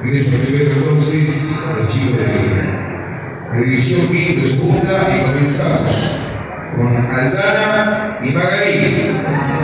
Ingresa primero entonces a los chicos de la división quinto, segunda y comenzamos con Aldana y Magalí.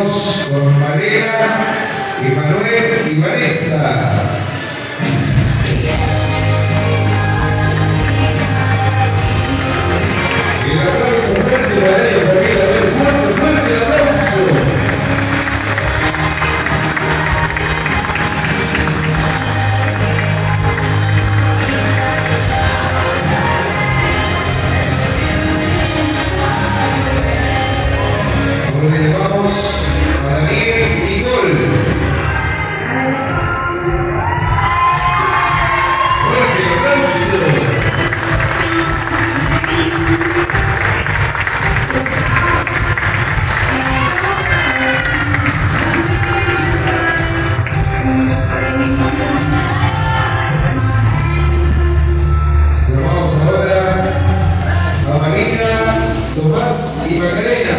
Con Mariela, Emanuel y Vanessa. El aplauso fuerte para ellos también, Tomás y Macarena.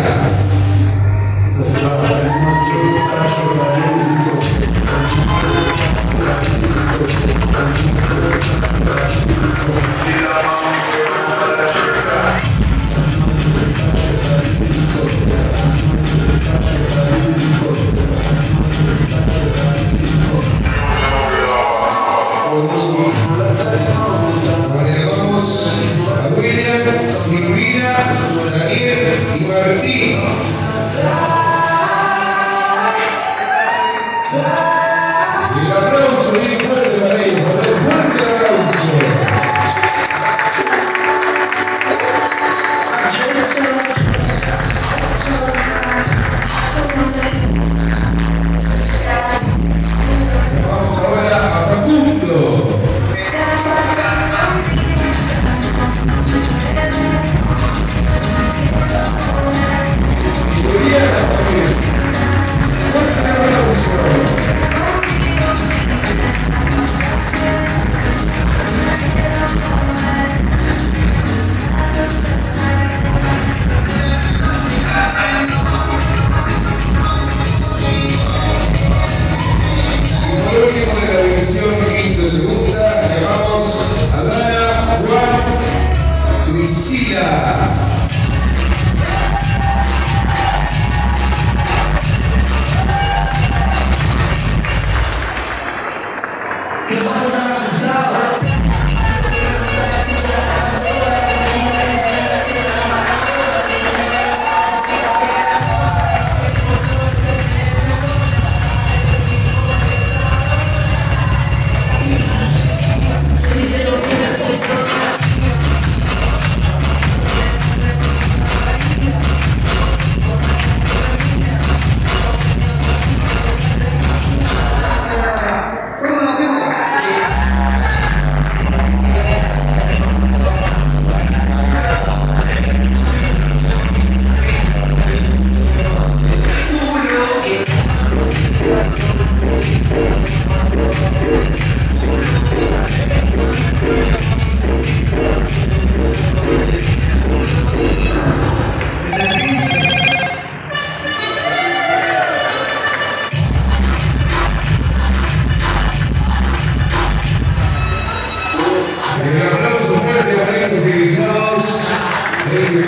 Alegre,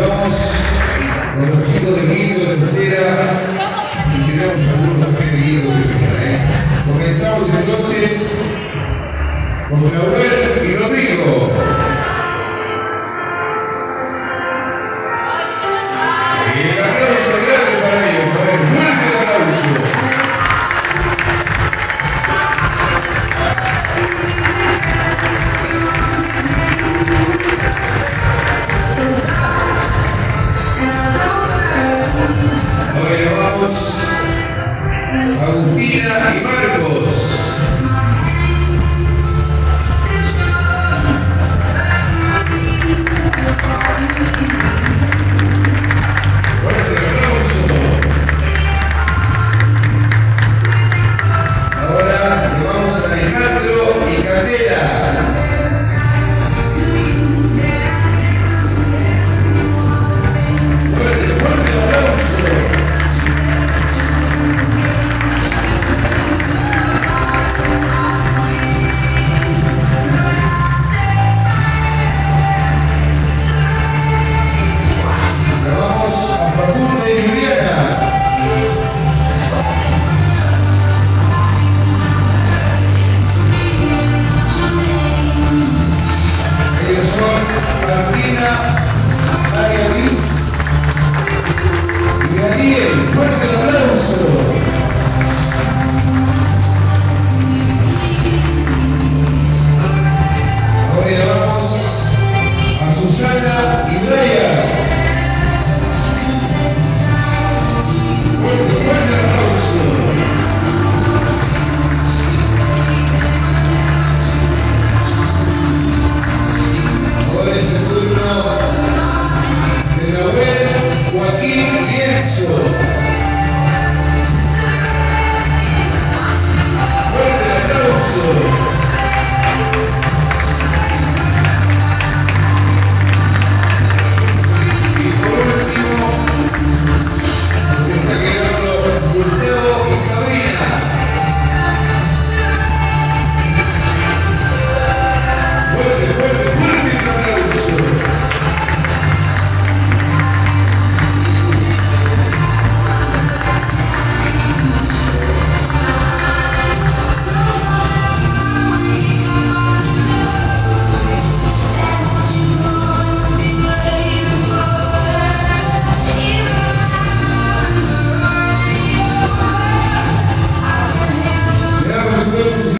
Vamos con los chicos de Guido, tercera. Y tenemos algunos de Comenzamos entonces con Nahuel y Rodrigo. China.